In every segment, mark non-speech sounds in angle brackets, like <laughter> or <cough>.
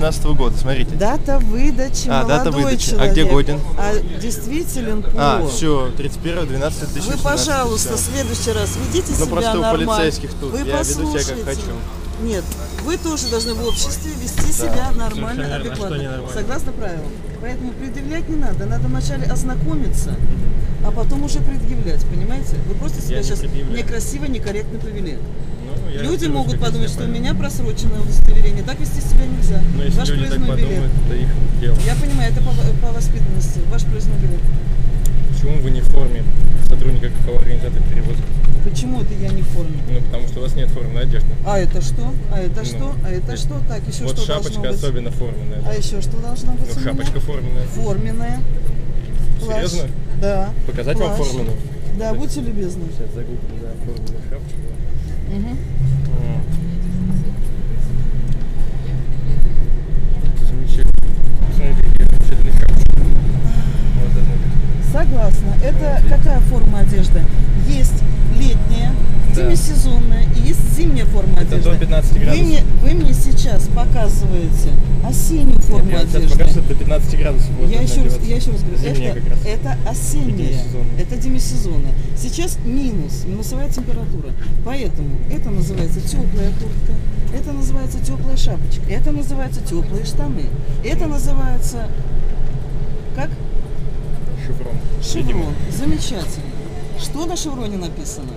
2018 года, смотрите. Дата выдачи, а, дата выдачи. Человек. А где годен? А, действителен ПО. А, все, 31 12 Вы, пожалуйста, в следующий раз ведите ну, себя просто нормально. у полицейских тут, Вы я послушайте. веду себя как хочу. Нет, вы тоже должны в обществе вести да, себя нормально, адекватно, согласно правилам. Поэтому предъявлять не надо, надо вначале ознакомиться, а потом уже предъявлять, понимаете? Вы просто себя я сейчас не некрасиво, некорректно повели. Я Люди могут подумать, что у меня просроченное удостоверение. Так вести себя нельзя. Но если Ваш люди так проездной билет. подумают, это их дело. Я понимаю, это по, по воспитанности. Ваш проездной билет. Почему вы не в форме сотрудника какого организатора перевозки? Почему это я не в форме? Ну, потому что у вас нет форменной одежды. А это что? А это Ну, что? А это э, что? Так, еще вот что шапочка должно быть? особенно форменная. А еще что должно быть? Ну, у меня? шапочка форменная. Форменная. Плащ. Серьезно? Да. Показать вам Плащ. форменную? Да, будьте любезны. Сейчас загуглю, да, форменную шапочку. Мгм. Согласна. Это какая форма одежды? Есть летняя, Да. демисезонная и есть зимняя форма Это одежды. до 15 Вы градусов. мне, вы мне сейчас показываете осеннюю форму сейчас одежды. покажу, что до 15 градусов можно Я еще, раз, я еще раз говорю, Зимняя это, это осенняя, это демисезонная. Сейчас минус, минусовая температура. Поэтому это называется теплая куртка, это называется теплая шапочка, это называется теплые штаны, это называется как Шеврон. шеврон. Видимо. Замечательно. Что на шевроне написано?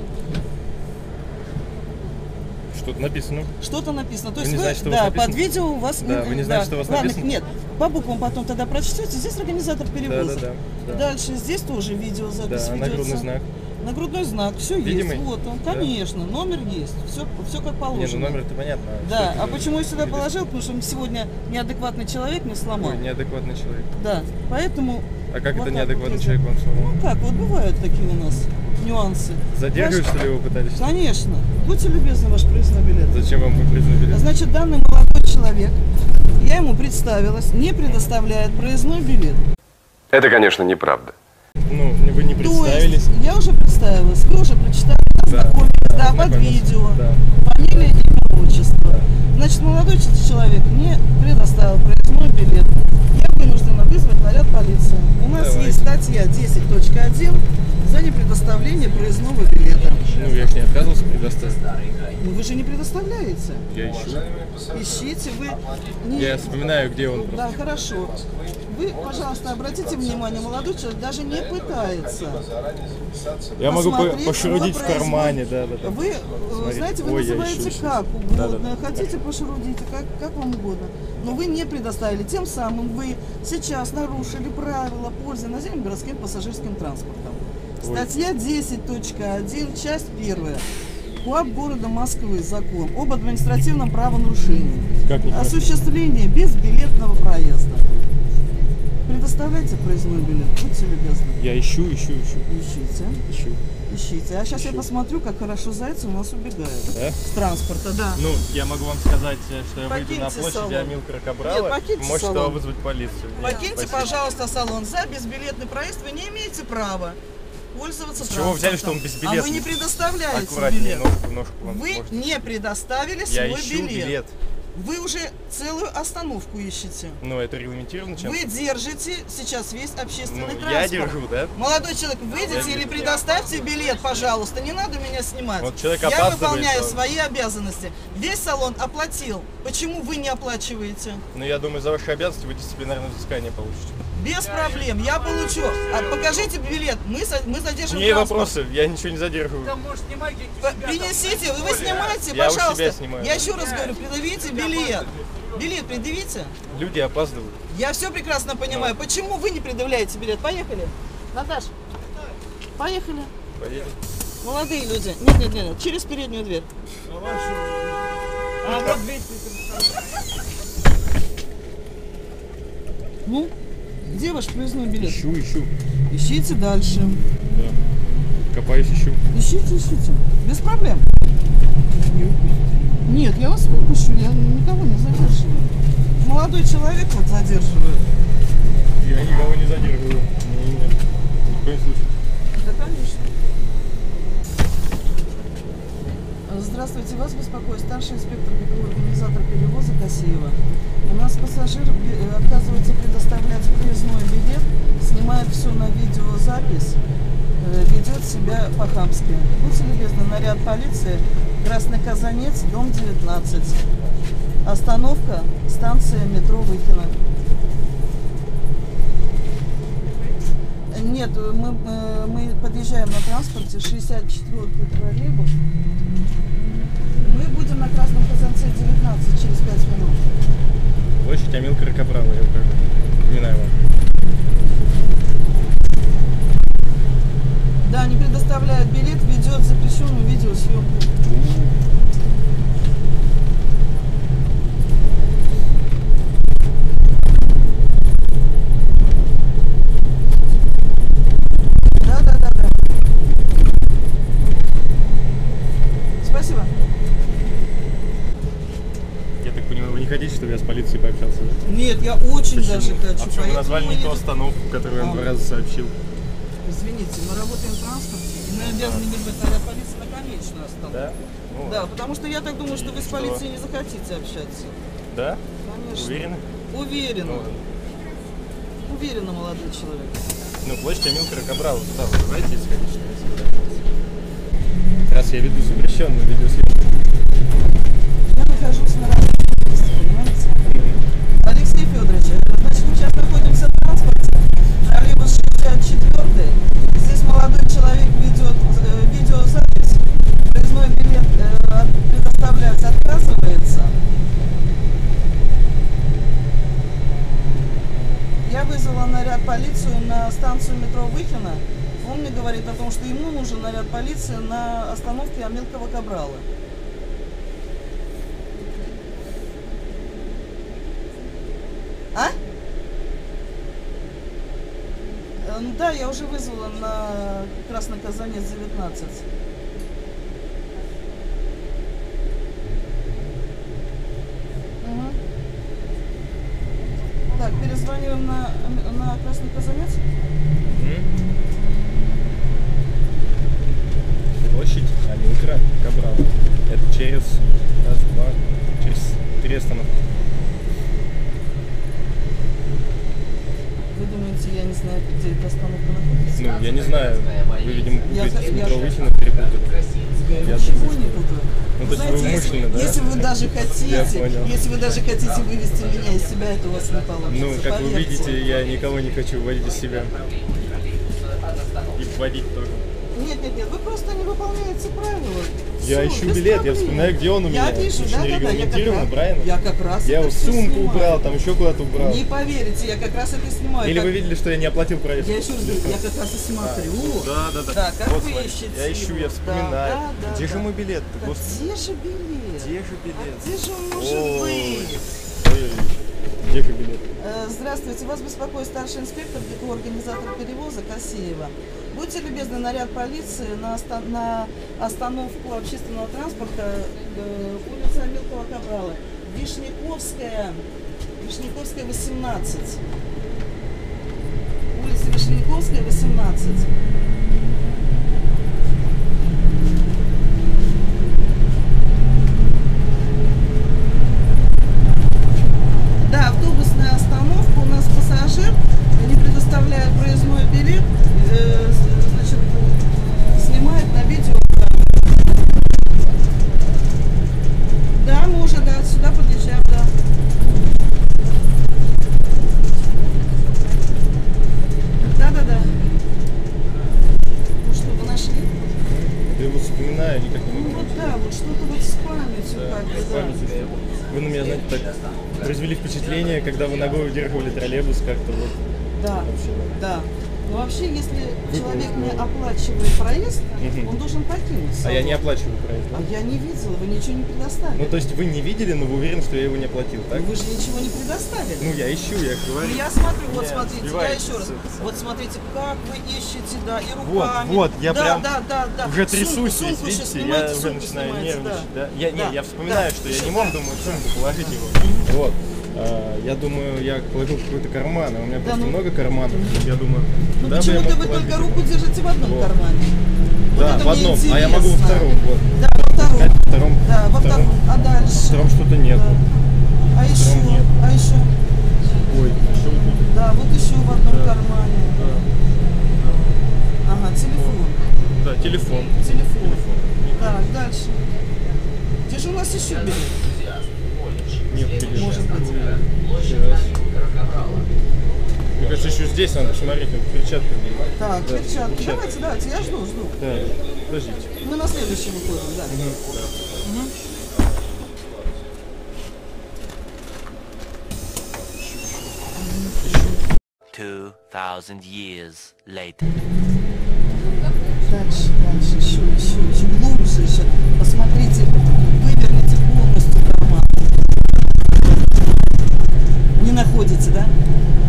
Что-то написано. Что-то написано. То Вы есть не вы, знаете, да, под видео у вас... Да, вы не знаете, что у вас Ладно, написано? Нет, по буквам потом тогда прочтете. Здесь организатор перевоза. Да, да, да. да. Дальше здесь тоже видеозапись Да, ведется. нагрудный знак. Нагрудной знак, все Видимый? есть. Вот он, Да. конечно, номер есть. Все, все как Не, положено. ну номер-то понятно. Да, что а почему я сюда видно? положил? Потому что сегодня неадекватный человек мне сломал. Ой, неадекватный человек. Да, поэтому... А как вот это неадекватный вот человек вам сломал? Ну как, вот бывают такие у нас нюансы. Ваш- что ли, его пытались? Конечно. Будьте любезны, ваш проездной билет. Зачем вам вы признали билет? Значит, данный молодой человек, я ему представилась, не предоставляет проездной билет. Это, конечно, неправда. Ну, вы не То представились. есть, я уже представилась, вы уже прочитали, Да. ознакомились, да, под видео, Да. фамилия, имя, отчество. Значит, молодой человек не предоставил проездной билет. Я вынуждена вызвать наряд полиции. У нас Давайте. есть статья 10.1 за непредоставление проездного билета. Ну, я ж не отказывался предоставить. Ну вы же не предоставляете. Я ищу. Ищите, вы не... Я вспоминаю, где он просто. Да, хорошо. Вы, пожалуйста, обратите внимание, молодой человек даже не пытается. Я могу пошерудить в кармане, да, да, да. Вы, э, Смотри. знаете, вы Ой, называете ищу, как угодно. Да-да-да. Хотите пошерудите, как, как вам угодно. Но вы не предоставили. Тем самым вы сейчас нарушили правила пользования наземным городским пассажирским транспортом. Ой. Статья 10.1, часть 1. КОАП города Москвы, закон об административном правонарушении. Как Осуществление безбилетного проезда. Предоставляйте проездной билет, будьте любезны. Я ищу, ищу, ищу, Ищите, ищу. ищите. А сейчас я Ищу. посмотрю, как хорошо зайцы у нас убегают. Да? С транспорта, да. Ну, я могу вам сказать, э, что я выйду на Покиньте площади салон. Нет, Кабрала. покиньте Можете салон. вызвать полицию. Нет, Покиньте, спасибо. пожалуйста, салон. За безбилетный проезд вы не имеете права пользоваться С чего вы взяли, что он транспортом. А безбилетный? вы не предоставляете билет. ножку, ножку вам Вы можете. не предоставили Я свой ищу билет. Вы уже целую остановку ищете. Ну, это регламентировано чем Вы держите сейчас весь общественный Ну, транспорт. я держу, да? Молодой человек, выйдите Я или предоставьте билет, пожалуйста. Не надо меня снимать. Вот человек я выполняю а- свои обязанности. Весь салон оплатил. Почему вы не оплачиваете? Ну, я думаю, за ваши обязанности вы дисциплинарное взыскание получите. Без проблем, я получу. А покажите билет, мы, со- мы задержим Не транспорт. вопросы, я ничего не задерживаю. П- Принесите, вы, вы снимаете, Я у пожалуйста. себя снимаю. Я еще раз говорю, предъявите билет. Билет предъявите. Люди опаздывают. Я все прекрасно понимаю. Почему вы не предъявляете билет? Поехали. Наташ, поехали. Поедем. Молодые люди. Нет, нет, нет, через переднюю дверь. А вот видите, Ну, где ваш проездной билет? Ищу, ищу. Ищите дальше. Да. Копаюсь, ищу. Ищите, ищите. Без проблем. Нет, я вас выпущу, я никого не задерживаю. Молодой человек вот задерживает. Я никого не задерживаю. Не, не, ни в коем случае. Да, конечно. Здравствуйте, вас беспокоит старший инспектор ГПУ, организатор перевоза Косеева. У нас пассажир э, отказывается предоставлять проездной билет, снимает все на видеозапись, э, ведет себя по-хамски. Будьте любезны, наряд полиции, Красный Казанец, дом 19. Остановка, станция метро Выхино. Нет, мы, э, мы подъезжаем на транспорте 64-й троллейбус. Мы будем на Красном Казанце 19 через 5 минут. Площадь Амилкара Капрала, я укажу. Напоминаю вам. Да, не предоставляет билет, ведет запрещенную видеосъемку. Да, да, да, да. Спасибо. Я так понимаю, вы не хотите, чтобы я с полицией пообщался, да? Нет, я очень Почему? Вы поэтому назвали мы не ту остановку, которую я вам А. два раза сообщил? Извините, мы работаем в транспорте, и мы обязаны держать наряд полиции на конечную остановку. Да? Ну, Да, потому что я так думаю, что вы с полицией не захотите общаться. Да? Конечно. Уверены? Уверена. Ну. Уверена, молодой человек. Ну, площадь Амилкара Кабрала, туда вы знаете, если хотите, если. Раз я веду запрещенную видеосъемку. Я нахожусь на рабочем месте, понимаете? Алексей Федорович, мы сейчас находимся в транспорте. Троллейбус 64 Здесь молодой человек ведет э, видеозапись. Проездной билет э, предоставлять отказывается. Я вызвала наряд полицию на станцию метро Выхина. Он мне говорит о том, что ему нужен наряд полиции на остановке Амилкова Кабрала. А? Э, ну Да, я уже вызвала на Красный Казанец 19. Мгм. Так, перезваниваем на, на Красный Казанец. Площадь Амилкара Кабрала. Это через раз, два, через три остановки. Думаете, я не знаю, где эта остановка находится? Ну, я не знаю, вы, видимо, путаете с метро Выхина перепутали. Я Ничего не путаю. Ну, то есть вы умышленно, да? Если вы даже хотите, если вы даже хотите вывести меня из себя, это у вас не получится. Ну, как вы видите, я никого не хочу вводить из себя. И вводить тоже. Нет, нет, нет, вы просто не выполняете правила. Я Всё, ищу билет, я проблем. вспоминаю, где он у меня. Я вижу, ж да, да, да, я как раз, правильно? я как раз Я всё сумку снимаю. убрал, там еще куда-то убрал. Не поверите, я как раз это снимаю. Или Как- вы видели, что я не оплатил проезд? Я еще раз говорю, я как раз и смотрю. Да, да, да. Да, как Вот вы ищете Я ищу, его? я вспоминаю. Да, да, где да. же мой билет? Да где же билет? где же билет? А где же он может Ой. быть? Где же билет? Э, Здравствуйте, вас беспокоит старший инспектор ГКО организатор перевоза Косеева. Будьте любезны, наряд полиции на остановку общественного транспорта э, улица Амилкова Кабрала. Вишняковская, Вишняковская 18. Улица Вишняковская 18. Да, автобусная остановка, у нас пассажир не предоставляет проездной билет, э, с- значит, э, снимает на видео. Да, мы уже, да, сюда подъезжаем, да. вот что-то вот с памятью Да, как бы, в да. памяти, да. Вы на меня, знаете, так произвели впечатление, когда вы ногой удерживали троллейбус как-то вот. Да, Вообще, да. Но вообще, если человек не оплачивает проезд, он должен покинуть А я салон. не оплачиваю проезд, да? А я не видела, вы ничего не предоставили. Ну, то есть вы не видели, но вы уверены, что я его не оплатил, так? Ну, Вы же ничего не предоставили. Ну, я ищу, я говорю. Ну, я смотрю, вот Нет, смотрите, я еще раз. Вот смотрите, как вы ищете, да, и руками. вот, я да, прям да, да, да. Уже Сумку- трясусь сумку еще видите, снимайте, я уже сумку начинаю снимайте, нервничать, да? да. Я, не, Да, я вспоминаю, да. что я не мог, да. думаю, сумку положить его. Вот. А, я думаю, я положил в какой-то карман, а у меня Да, просто ну. много карманов. Я думаю, Ну я почему-то вы только руку держите в одном Вот. кармане. Вот Да, в одном, а я могу во втором. Вот. Да, во втором. Опять во втором. Да, во втором. А дальше? Во втором что-то нет. Да. А еще? нет. А еще? Ой, еще вот тут. Да, вот еще в одном Да. кармане. Да. Ага, телефон. Да, телефон. Телефон. Так, дальше. Где же у нас еще билет? Нет. Может быть. Сейчас. Мне кажется, еще здесь надо посмотреть, вот перчатка. Так, Да, перчатки. перчатки. Давайте, давайте, я жду, жду. Да, подождите. Мы на следующий выходим, да. Мгм. 2,000 years later. Дальше, дальше, еще, еще, еще глубже еще. Посмотрите, выверните находите, да?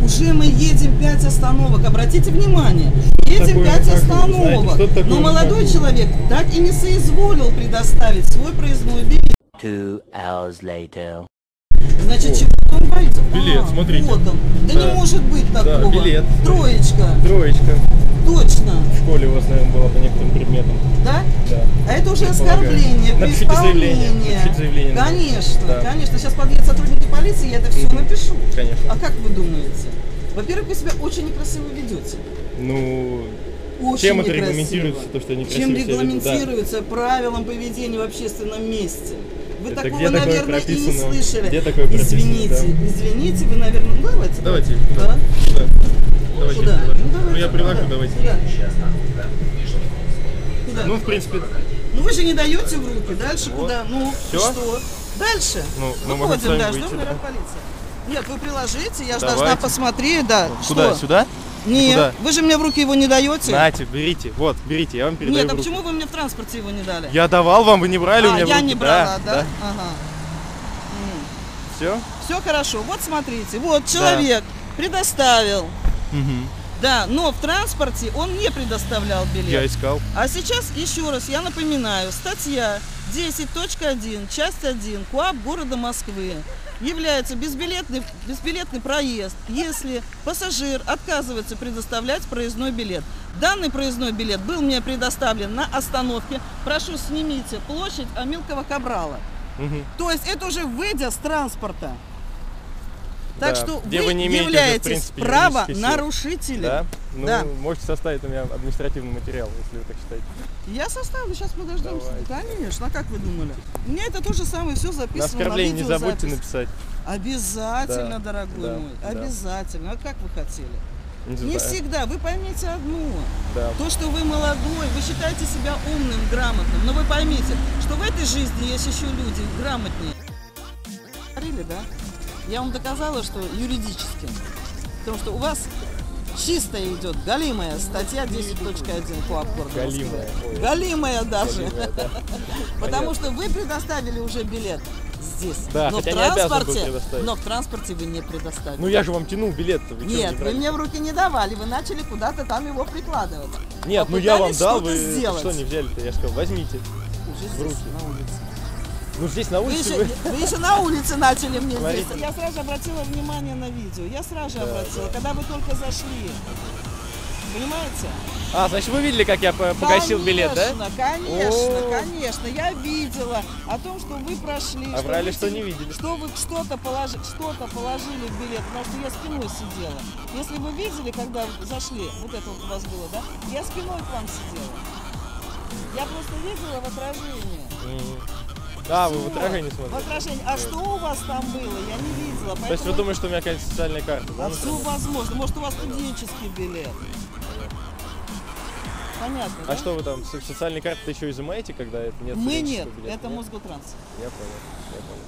Уже мы едем 5 остановок. Обратите внимание. Едем такое 5 нахожу? остановок. Знаете, такое Но молодой человек так и не соизволил предоставить свой проездной билет. Two hours later. Значит, чего боится? Билет, А, смотрите. Вот он. Да, Да. не может быть Да, такого. билет. Троечка. Троечка. Точно. В школе у вас, наверное, была по некоторым предметам. Да? Да. А это уже оскорбление, Напишите заявление, напишите заявление. Конечно, Да. конечно. Сейчас подъедут сотрудники полиции, я это все напишу. Конечно. А как вы думаете? Во-первых, вы себя очень некрасиво ведете. Ну, Очень чем это некрасиво. регламентируется, то, что они красиво Чем себя ведут? Да. регламентируется правилам поведения в общественном месте? Вы Это такого, где такое наверное, и не слышали. Где такое прописано, Извините, да. извините, вы, наверное, ну, давайте. Давайте, Да? куда? Куда? Давайте, Куда? Ну, давайте, Ну, я приложу, куда? давайте. Куда? Куда? Ну, в принципе, Ну вы же не даете в руки. Дальше Вот. куда? Ну, Всё? что? Дальше. Ну, мы можем с Выходим, вами да, выйти, ждем да? Нет, вы приложите, я же должна посмотреть, да. куда? Что? Сюда? Нет, Куда? вы же мне в руки его не даете. Нате, берите. Вот, берите, я вам передаю Нет, в а почему вы мне в транспорте его не дали? Я давал вам, вы не брали у а, меня в я руки. не брала, да? да? Ага. Все? Все хорошо. Вот смотрите, вот человек предоставил. Да, но в транспорте он не предоставлял билет. Я искал. А сейчас еще раз я напоминаю, статья 10.1, часть 1 КУАП города Москвы является безбилетный, безбилетный проезд, если пассажир отказывается предоставлять проездной билет. Данный проездной билет был мне предоставлен на остановке, прошу снимите, площадь Амилкова Кабрала. Мгм. То есть это уже выйдя с транспорта. Так Да, что где вы, вы не имеете уже, в являетесь принципе, юридической силы. правонарушителем. Да? Ну, Да. можете составить у меня административный материал, если вы так считаете. Я составлю, сейчас мы дождемся. Давайте. Конечно, а как вы думали? У меня это то же самое все На записано оскорбление не видеозапись. забудьте написать. Обязательно, Да, дорогой да, мой, да. обязательно. А как вы хотели? Не Не всегда. Вы поймите одно. Да. То, что вы молодой, вы считаете себя умным, грамотным, но вы поймите, что в этой жизни есть еще люди грамотнее. Говорили, да? Я вам доказала, что юридически. Потому что у вас чисто идет галимая статья 10.1 КоАП города Москвы. Галимая. Галимая даже. Галимая, да. <laughs> Потому что вы предоставили уже билет здесь. Да, но, в транспорте, но в транспорте вы не предоставили. Ну я же вам тянул билет-то, вы Нет, не вы мне в руки не давали, вы начали куда-то там его прикладывать. Нет, ну я вам дал, вы сделать. что не взяли-то? Я сказал, возьмите. Уже В здесь, руки. на улице. Ну здесь на Вы улице еще, вы... вы еще на улице начали мне Смотрите. здесь. Я сразу обратила внимание на видео. Я сразу же Да, обратила, когда вы только зашли. Понимаете? А, значит вы видели, как я по- погасил билет, да? Конечно, конечно, О. конечно. Я видела о том, что вы прошли. А врали, вы что не видели. Что вы что-то положили, что-то положили в билет, потому что я спиной сидела. Если вы видели, когда зашли, вот это вот у вас было, да? Я спиной к вам сидела. Я просто видела в отражении. М. А, вы в Всё. отражении В смотрите. отражении. А что у вас там было? Я не видела. То есть вы поэтому- думаете, что у меня какая-то социальная карта, да? А все возможно. Может, у вас студенческий билет. Понятно, А да? что вы там, со- социальные карты еще изымаете, когда это нет Мы нет, билета? это Нет? Мосготранс. Я понял, я понял.